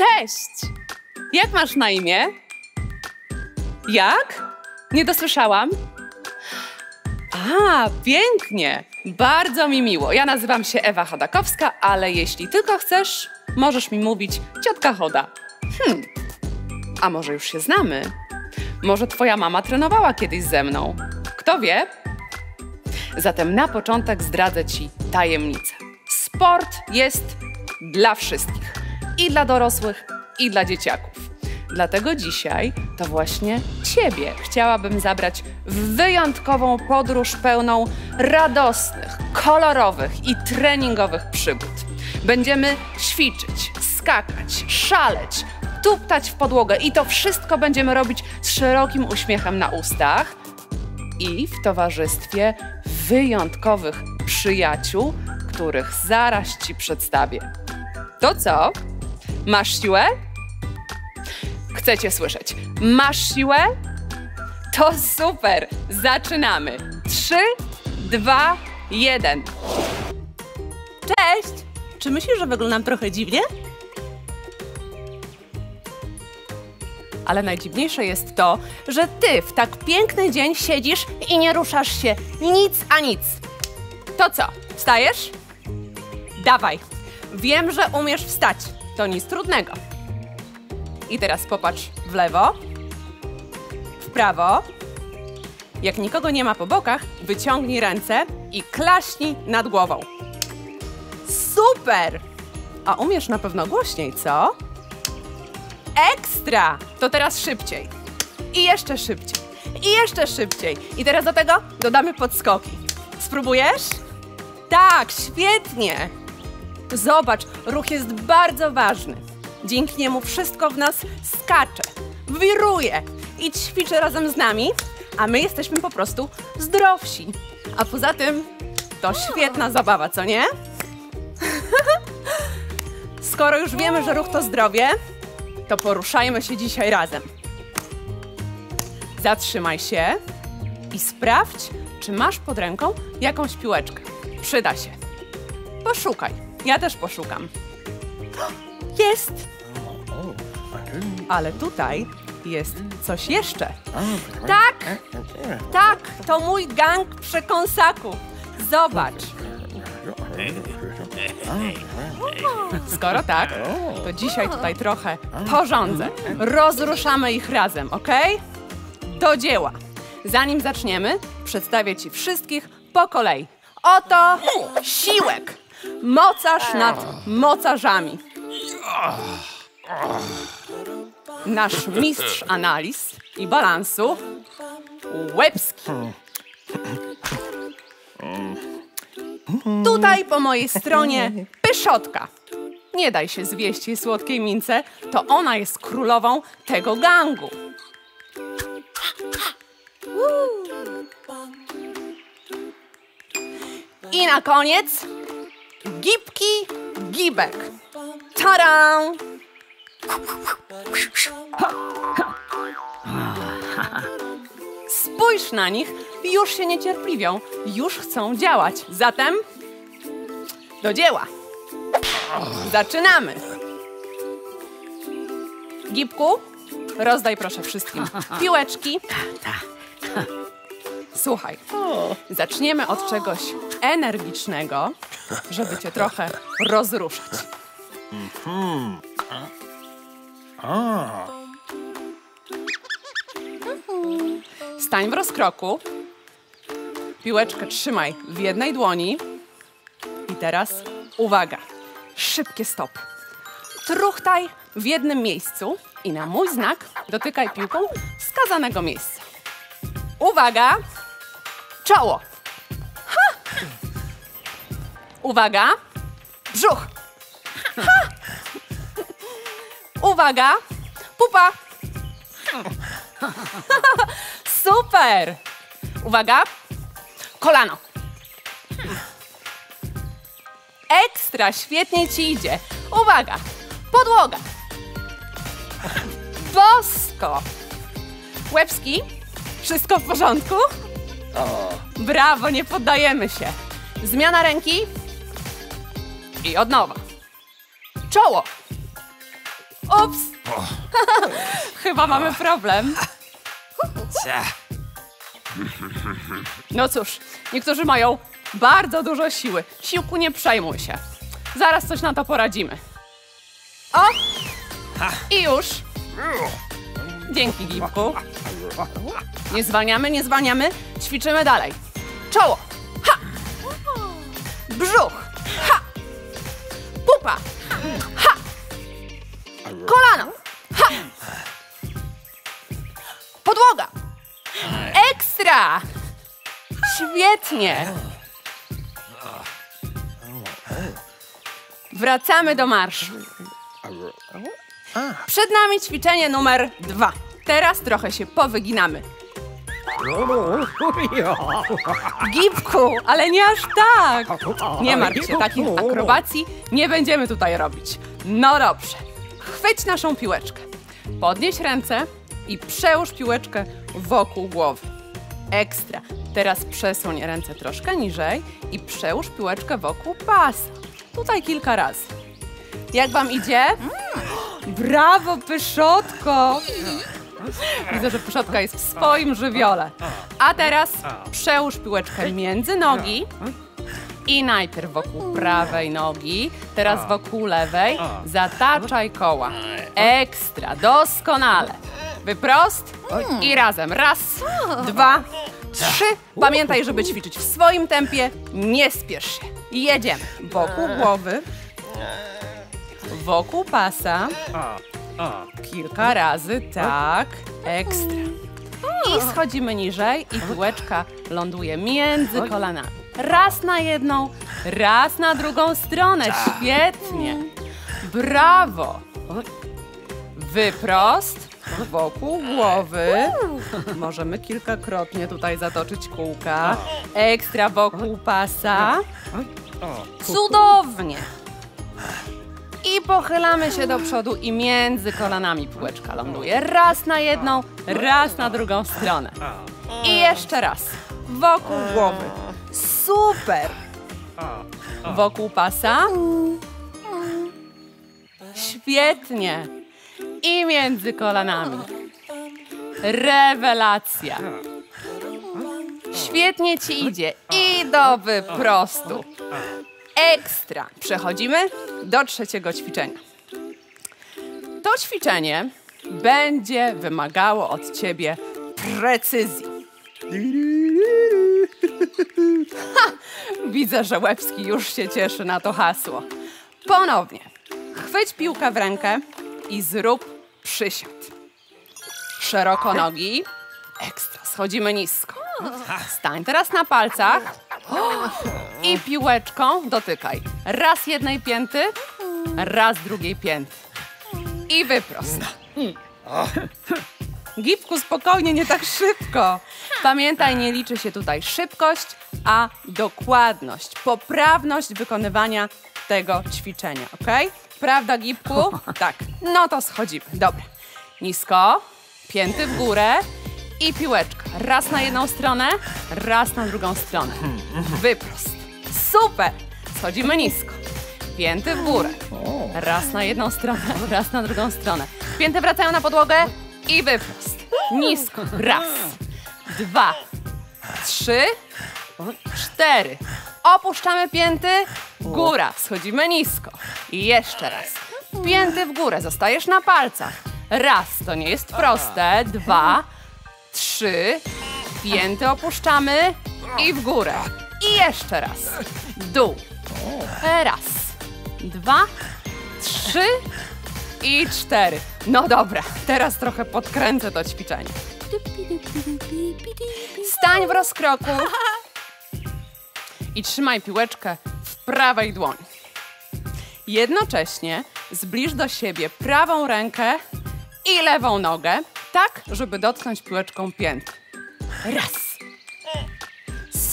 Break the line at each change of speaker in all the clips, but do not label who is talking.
Cześć! Jak masz na imię? Jak? Nie dosłyszałam? A, pięknie! Bardzo mi miło. Ja nazywam się Ewa Chodakowska, ale jeśli tylko chcesz, możesz mi mówić ciotka Choda. Hmm, a może już się znamy? Może twoja mama trenowała kiedyś ze mną? Kto wie? Zatem na początek zdradzę ci tajemnicę. Sport jest dla wszystkich. I dla dorosłych, i dla dzieciaków. Dlatego dzisiaj to właśnie Ciebie chciałabym zabrać w wyjątkową podróż pełną radosnych, kolorowych i treningowych przygód. Będziemy ćwiczyć, skakać, szaleć, tuptać w podłogę i to wszystko będziemy robić z szerokim uśmiechem na ustach i w towarzystwie wyjątkowych przyjaciół, których zaraz Ci przedstawię. To co? Masz siłę? Chcecie słyszeć? Masz siłę? To super! Zaczynamy! Trzy, dwa, jeden.
Cześć! Czy myślisz, że wyglądam trochę dziwnie? Ale najdziwniejsze jest to, że ty w tak piękny dzień siedzisz i nie ruszasz się nic a nic. To co, wstajesz? Dawaj. Wiem, że umiesz wstać. To nic trudnego. I teraz popatrz w lewo, w prawo. Jak nikogo nie ma po bokach, wyciągnij ręce i klaśnij nad głową. Super! A umiesz na pewno głośniej, co? Ekstra! To teraz szybciej. I jeszcze szybciej. I jeszcze szybciej. I teraz do tego dodamy podskoki. Spróbujesz? Tak, świetnie! Zobacz, ruch jest bardzo ważny. Dzięki niemu wszystko w nas skacze, wiruje i ćwiczy razem z nami, a my jesteśmy po prostu zdrowsi. A poza tym to świetna zabawa, co nie? Skoro już wiemy, że ruch to zdrowie, to poruszajmy się dzisiaj razem. Zatrzymaj się i sprawdź, czy masz pod ręką jakąś piłeczkę. Przyda się. Poszukaj. Ja też poszukam. Jest! Ale tutaj jest coś jeszcze. Tak! Tak, to mój gang przekąsaków. Zobacz. Skoro tak, to dzisiaj tutaj trochę porządzę. Rozruszamy ich razem, ok? Do dzieła. Zanim zaczniemy, przedstawię Ci wszystkich po kolei. Oto siłek. Mocarz nad mocarzami. Nasz mistrz analiz i balansu, Łebski. Tutaj po mojej stronie Pyszotka. Nie daj się zwieść jej słodkiej mince, to ona jest królową tego gangu. I na koniec Gipki Gibek. Tada! Spójrz na nich, już się niecierpliwią, już chcą działać. Zatem do dzieła. Zaczynamy. Gipku, rozdaj proszę wszystkim piłeczki. Słuchaj, zaczniemy od czegoś energicznego, żeby cię trochę rozruszać. Stań w rozkroku. Piłeczkę trzymaj w jednej dłoni. I teraz uwaga. Szybkie stopy. Truchtaj w jednym miejscu i na mój znak dotykaj piłką wskazanego miejsca. Uwaga! Czoło! Uwaga! Brzuch! Ha! Uwaga! Pupa! Super! Uwaga! Kolano! Ekstra, świetnie ci idzie. Uwaga! Podłoga! Bosko! Łebski, wszystko w porządku? Brawo, nie poddajemy się. Zmiana ręki. I od nowa. Czoło. Ups! Chyba mamy problem. No cóż, niektórzy mają bardzo dużo siły. Siłku, nie przejmuj się. Zaraz coś na to poradzimy. O! I już. Dzięki, Gipku. Nie zwalniamy, nie zwalniamy. Ćwiczymy dalej. Czoło. Ha! Brzuch. Pupa. Ha! Kolano. Ha! Podłoga. Ekstra! Świetnie! Wracamy do marszu. Przed nami ćwiczenie numer dwa. Teraz trochę się powyginamy. Gipku, ale nie aż tak. Nie martw się, takich akrobacji nie będziemy tutaj robić. No dobrze. Chwyć naszą piłeczkę. Podnieś ręce i przełóż piłeczkę wokół głowy. Ekstra. Teraz przesuń ręce troszkę niżej i przełóż piłeczkę wokół pasa. Tutaj kilka razy. Jak wam idzie? Brawo, Pyszotko! Widzę, że Pyszotka jest w swoim żywiole. A teraz przełóż piłeczkę między nogi i najpierw wokół prawej nogi, teraz wokół lewej. Zataczaj koła. Ekstra, doskonale. Wyprost i razem. Raz, dwa, trzy. Pamiętaj, żeby ćwiczyć w swoim tempie. Nie spiesz się. Jedziemy. Wokół głowy, wokół pasa. Kilka razy, tak. Ekstra. I schodzimy niżej i piłeczka ląduje między kolanami. Raz na jedną, raz na drugą stronę. Świetnie. Brawo. Wyprost wokół głowy. Możemy kilkakrotnie tutaj zatoczyć kółka. Ekstra wokół pasa. Cudownie. I pochylamy się do przodu i między kolanami piłeczka ląduje. Raz na jedną, raz na drugą stronę. I jeszcze raz. Wokół głowy. Super! Wokół pasa. Świetnie. I między kolanami. Rewelacja. Świetnie ci idzie. I do wyprostu. Ekstra. Przechodzimy do trzeciego ćwiczenia. To ćwiczenie będzie wymagało od ciebie precyzji. Ha! Widzę, że Łebski już się cieszy na to hasło. Ponownie. Chwyć piłkę w rękę i zrób przysiad. Szeroko nogi. Ekstra. Schodzimy nisko. Stań teraz na palcach. I piłeczką dotykaj. Raz jednej pięty, raz drugiej pięty. I wyprost. Gipku, spokojnie, nie tak szybko. Pamiętaj, nie liczy się tutaj szybkość, a dokładność, poprawność wykonywania tego ćwiczenia, ok? Prawda, Gipku? Tak. No to schodzimy. Dobra. Nisko, pięty w górę i piłeczka. Raz na jedną stronę, raz na drugą stronę. Wyprost. Super! Schodzimy nisko. Pięty w górę. Raz na jedną stronę, raz na drugą stronę. Pięty wracają na podłogę i wyprost. Nisko. Raz, dwa, trzy, cztery. Opuszczamy pięty, góra. Schodzimy nisko. I jeszcze raz. Pięty w górę, zostajesz na palcach. Raz, to nie jest proste. Dwa, trzy, pięty opuszczamy i w górę. I jeszcze raz. Dół. Raz, dwa, trzy i cztery. No dobra, teraz trochę podkręcę to ćwiczenie. Stań w rozkroku i trzymaj piłeczkę w prawej dłoni. Jednocześnie zbliż do siebie prawą rękę i lewą nogę, tak, żeby dotknąć piłeczką pięty. Raz.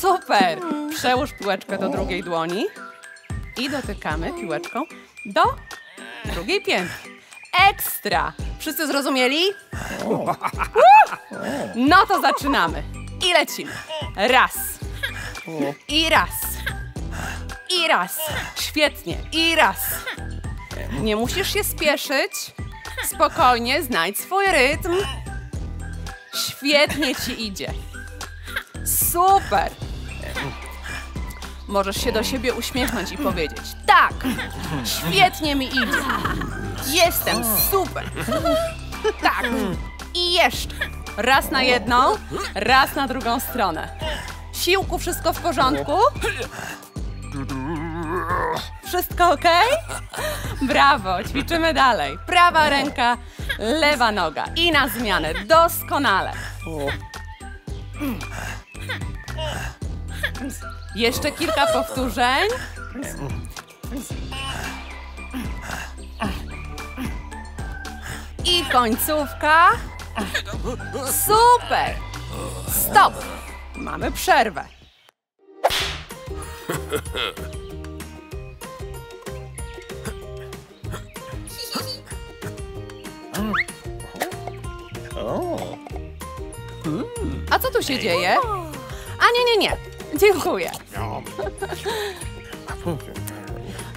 Super! Przełóż piłeczkę do drugiej dłoni i dotykamy piłeczką do drugiej pięty. Ekstra! Wszyscy zrozumieli? No to zaczynamy. I lecimy. Raz. I raz. I raz. Świetnie. I raz. Nie musisz się spieszyć. Spokojnie, znajdź swój rytm. Świetnie ci idzie. Super. Możesz się do siebie uśmiechnąć i powiedzieć: Tak, świetnie mi idzie. Jestem super. Tak. I jeszcze. Raz na jedną, raz na drugą stronę. Siłku, wszystko w porządku? Wszystko ok? Brawo, ćwiczymy dalej. Prawa ręka, lewa noga i na zmianę. Doskonale. Jeszcze kilka powtórzeń. I końcówka. Super! Stop! Mamy przerwę. A co tu się dzieje? A nie, nie, nie. Dziękuję.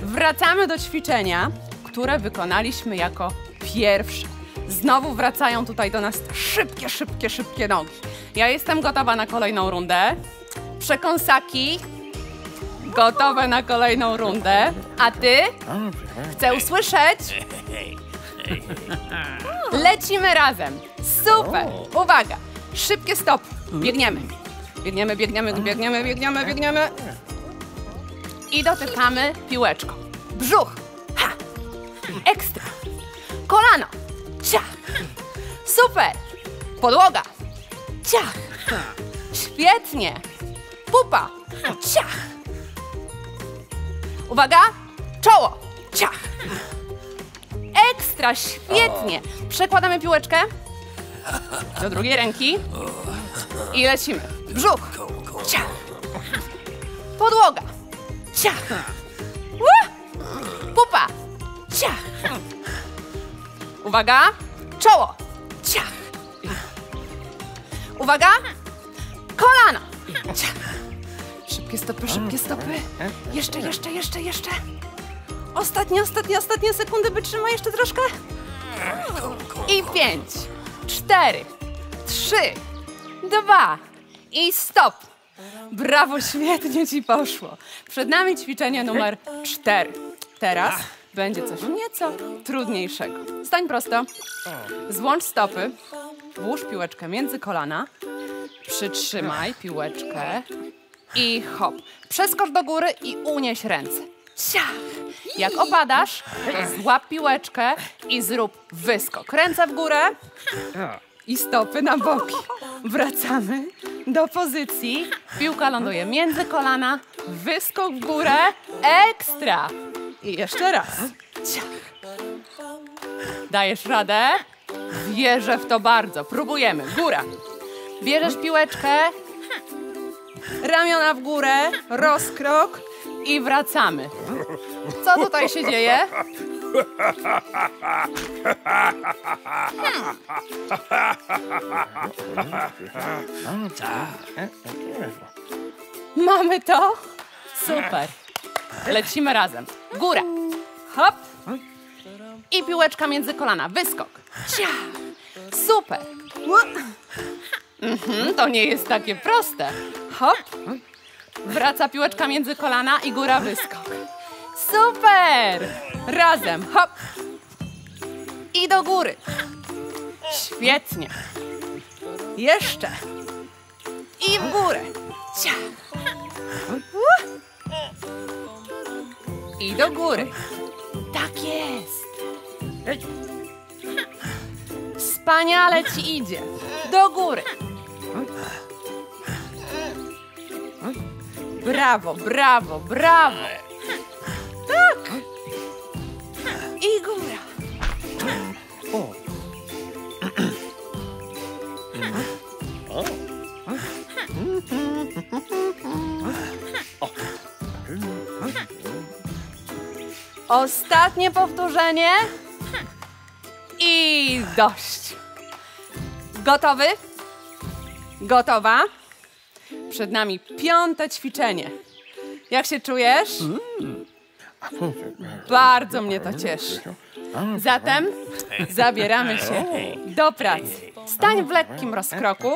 Wracamy do ćwiczenia, które wykonaliśmy jako pierwsze. Znowu wracają tutaj do nas szybkie, szybkie, szybkie nogi. Ja jestem gotowa na kolejną rundę. Przekąsaki gotowe na kolejną rundę. A ty? Chcę usłyszeć. Lecimy razem. Super. Uwaga. Szybkie stop. Biegniemy. Biegniemy, biegniemy, biegniemy, biegniemy, biegniemy. I dotykamy piłeczką. Brzuch. Ha. Ekstra. Kolano. Ciach. Super. Podłoga. Ciach. Świetnie. Pupa. Ciach. Uwaga. Czoło. Ciach. Ekstra, świetnie. Przekładamy piłeczkę do drugiej ręki i lecimy. Brzuch. Ciach. Podłoga. Ciach. Pupa. Ciach. Uwaga. Czoło. Ciach. Uwaga. Kolano. Ciach. Szybkie stopy, szybkie stopy. Jeszcze, jeszcze, jeszcze, jeszcze. Ostatnie, ostatnie, ostatnie sekundy wytrzyma jeszcze troszkę. I pięć, cztery, trzy, dwa i stop. Brawo, świetnie ci poszło. Przed nami ćwiczenie numer cztery. Teraz będzie coś nieco trudniejszego. Stań prosto. Złącz stopy. Włóż piłeczkę między kolana. Przytrzymaj piłeczkę i hop. Przeskocz do góry i unieś ręce. Jak opadasz, złap piłeczkę i zrób wyskok. Ręce w górę i stopy na boki. Wracamy do pozycji. Piłka ląduje między kolana, wyskok w górę, ekstra. I jeszcze raz. Ciach. Dajesz radę? Wierzę w to bardzo. Próbujemy. Góra. Bierzesz piłeczkę, ramiona w górę, rozkrok i wracamy. Co tutaj się dzieje? Mamy to? Super. Lecimy razem. Góra. Hop. I piłeczka między kolana. Wyskok. Super. Mhm, to nie jest takie proste. Hop. Wraca piłeczka między kolana i góra wyskok. Super! Razem, hop! I do góry. Świetnie. Jeszcze. I w górę. Ciach. Uh. I do góry. Tak jest. Wspaniale ci idzie. Do góry. Brawo, brawo, brawo. Tak. I góra. Ostatnie powtórzenie. I dość. Gotowy? Gotowa? Przed nami piąte ćwiczenie. Jak się czujesz? Bardzo mnie to cieszy. Zatem zabieramy się do pracy. Stań w lekkim rozkroku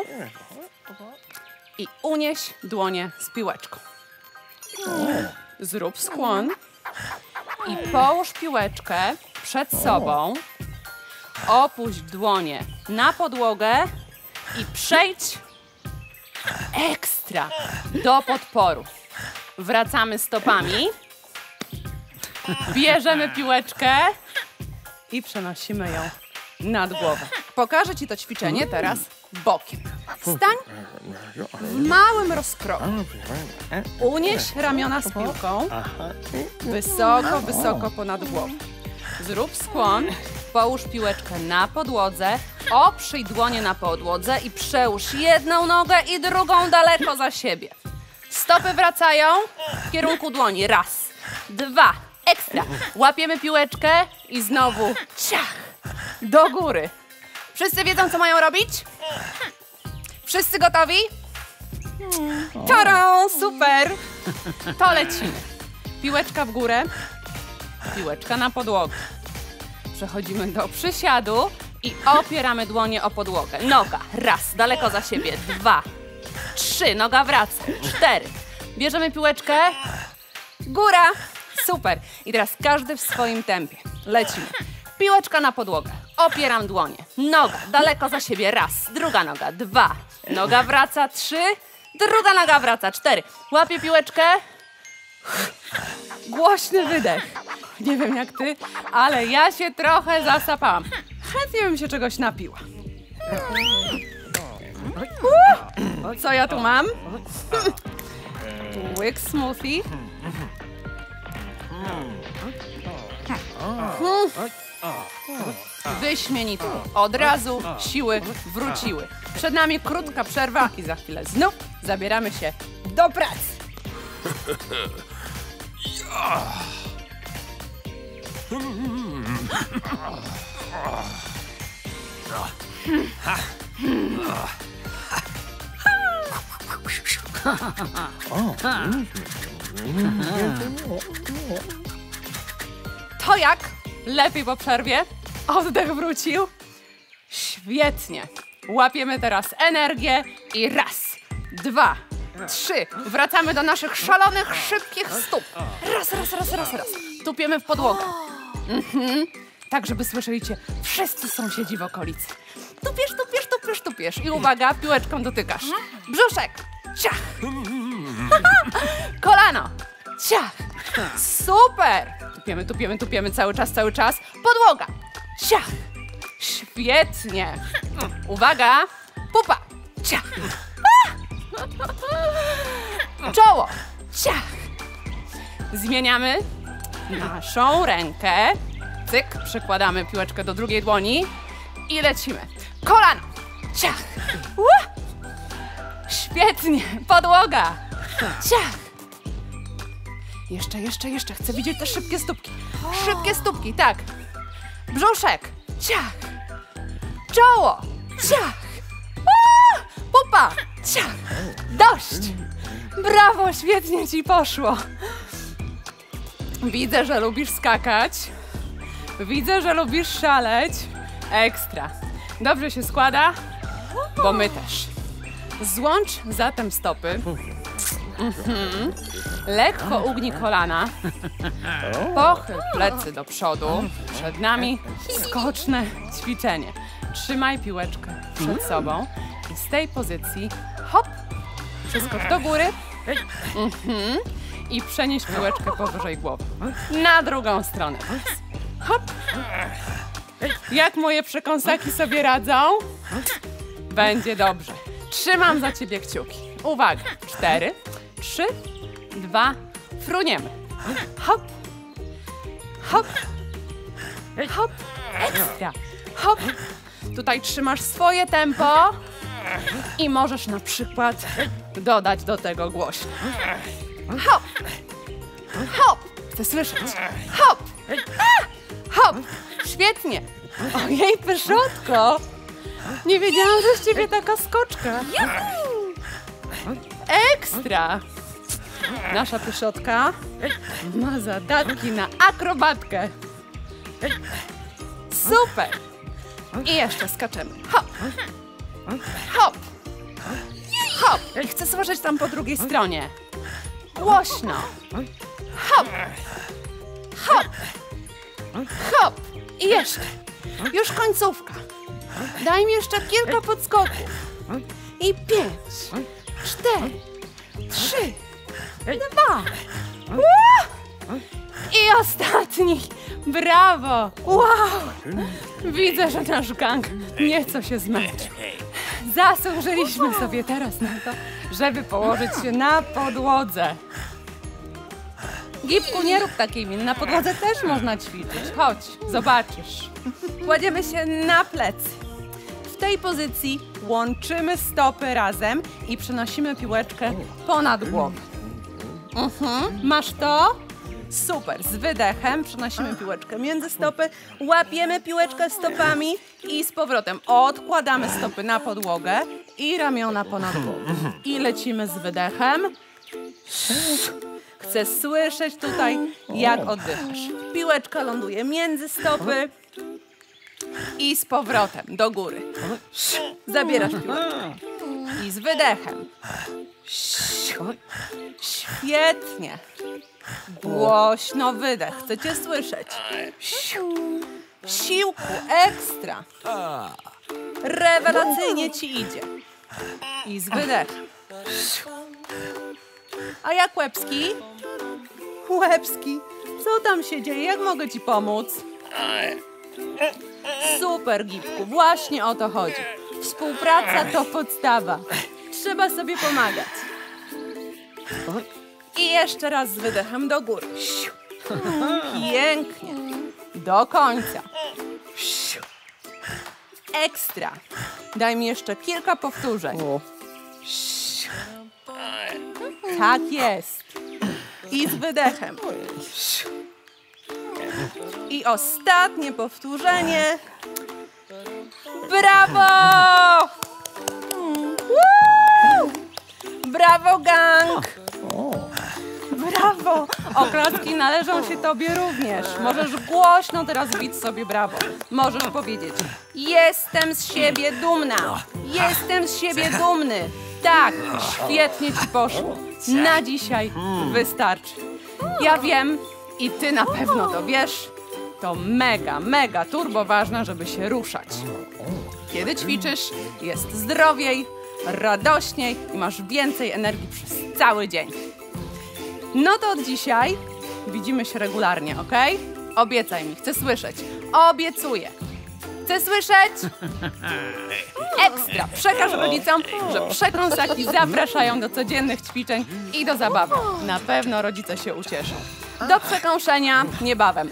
i unieś dłonie z piłeczką. Zrób skłon i połóż piłeczkę przed sobą. Opuść dłonie na podłogę i przejdź ekstra do podporu. Wracamy stopami. Bierzemy piłeczkę i przenosimy ją nad głowę. Pokażę Ci to ćwiczenie teraz bokiem. Stań w małym rozkroku. Unieś ramiona z piłką wysoko, wysoko ponad głową. Zrób skłon, połóż piłeczkę na podłodze, oprzyj dłonie na podłodze i przełóż jedną nogę i drugą daleko za siebie. Stopy wracają w kierunku dłoni. Raz, dwa, ekstra. Łapiemy piłeczkę i znowu ciach, do góry. Wszyscy wiedzą, co mają robić? Wszyscy gotowi? Tarą, super! To lecimy. Piłeczka w górę, piłeczka na podłogę. Przechodzimy do przysiadu i opieramy dłonie o podłogę. Noga, raz, daleko za siebie, dwa, trzy, noga wraca, cztery. Bierzemy piłeczkę, góra, super. I teraz każdy w swoim tempie. Lecimy. Piłeczka na podłogę, opieram dłonie, noga, daleko za siebie, raz, druga noga, dwa, noga wraca, trzy, druga noga wraca, cztery. Łapię piłeczkę, Głośny wydech. Nie wiem jak ty, ale ja się trochę zasapałam. Chętnie bym się czegoś napiła. Co ja tu mam? Łyk smoothie. Wyśmienity. Od razu siły wróciły. Przed nami krótka przerwa i za chwilę znów zabieramy się do pracy. To jak? Lepiej po przerwie? Oddech wrócił? Świetnie. Łapiemy teraz energię i raz, dwa, trzy. Wracamy do naszych szalonych, szybkich stóp. Raz, raz, raz, raz, raz. Tupiemy w podłogę. Mhm. Tak, żeby słyszeli cię wszyscy sąsiedzi w okolicy. Tupiesz, tupiesz, tupiesz, tupiesz. I uwaga, piłeczką dotykasz. Brzuszek. Ciach. Kolano. Ciach. Super. Tupiemy, tupiemy, tupiemy cały czas, cały czas. Podłoga. Ciach. Świetnie. Uwaga. Pupa. Ciach. Czoło. Ciach. Zmieniamy naszą rękę. Cyk, przykładamy piłeczkę do drugiej dłoni i lecimy. Kolano. Ciach. Ua! Świetnie. Podłoga. Ciach. Jeszcze, jeszcze, jeszcze. Chcę widzieć te szybkie stópki. Szybkie stópki, tak. Brzuszek. Ciach. Czoło. Ciach. A! Pupa. Ciach. Dość. Brawo, świetnie ci poszło. Widzę, że lubisz skakać. Widzę, że lubisz szaleć. Ekstra. Dobrze się składa, bo my też. Złącz zatem stopy. Mhm. Lekko ugnij kolana. Pochyl plecy do przodu. Przed nami skoczne ćwiczenie. Trzymaj piłeczkę przed sobą i z tej pozycji hop, przeskocz do góry mhm. i przenieś piłeczkę powyżej głowy. Na drugą stronę. Hop. Jak moje przekąsaki sobie radzą? Będzie dobrze. Trzymam za ciebie kciuki. Uwaga. Cztery, trzy, dwa, fruniemy. Hop. Hop. Hop. Ekstra. Hop. Tutaj trzymasz swoje tempo i możesz na przykład dodać do tego głośno. Hop. Hop. Chcę słyszeć. Hop. Hop. Świetnie. Ojej, pyszotko. Nie wiedziałam, że z ciebie taka skoczka. Ekstra! Nasza pyszotka ma zadatki na akrobatkę. Super! I jeszcze skaczemy. Hop! Hop! Hop! I chcę słyszeć tam po drugiej stronie. Głośno. Hop! Hop! Hop! I jeszcze. Już końcówka. Daj mi jeszcze kilka podskoków. I pięć, cztery, trzy, dwa. I ostatni. Brawo! Wow! Widzę, że nasz gang nieco się zmęczył. Zasłużyliśmy sobie teraz na to, żeby położyć się na podłodze. Gipku, nie rób takiej miny. Na podłodze też można ćwiczyć. Chodź, zobaczysz. Kładziemy się na plecy. W tej pozycji łączymy stopy razem i przenosimy piłeczkę ponad głowę. Mhm. Masz to? Super. Z wydechem przenosimy piłeczkę między stopy, łapiemy piłeczkę stopami i z powrotem odkładamy stopy na podłogę i ramiona ponad głową. I lecimy z wydechem. Chcę słyszeć tutaj, jak oddychasz. Piłeczka ląduje między stopy i z powrotem do góry. Zabierasz piłeczkę. I z wydechem. Świetnie. Głośno wydech. Chcecie słyszeć? Siłku, ekstra. Rewelacyjnie ci idzie. I z wydechem. A jak Łebski? Łebski, co tam się dzieje? Jak mogę ci pomóc? Super, Gipku, właśnie o to chodzi. Współpraca to podstawa. Trzeba sobie pomagać. I jeszcze raz z wydechem do góry. Pięknie. Do końca. Ekstra. Daj mi jeszcze kilka powtórzeń. Tak jest. I z wydechem. I ostatnie powtórzenie. Brawo! Brawo, gang! Brawo! Oklaski należą się tobie również. Możesz głośno teraz bić sobie brawo. Możesz powiedzieć: Jestem z siebie dumna. Jestem z siebie dumny. Tak, świetnie ci poszło. Na dzisiaj wystarczy. Ja wiem i ty na pewno to wiesz. To mega, mega turbo ważne, żeby się ruszać. Kiedy ćwiczysz, jest zdrowiej, radośniej i masz więcej energii przez cały dzień. No to od dzisiaj widzimy się regularnie, ok? Obiecaj mi, chcę słyszeć. Obiecuję. Chcę słyszeć? Ekstra! Przekaż rodzicom, że przekąsaki zapraszają do codziennych ćwiczeń i do zabawy. Na pewno rodzice się ucieszą. Do przekąszenia niebawem.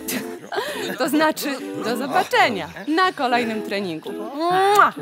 To znaczy do zobaczenia na kolejnym treningu. Mua!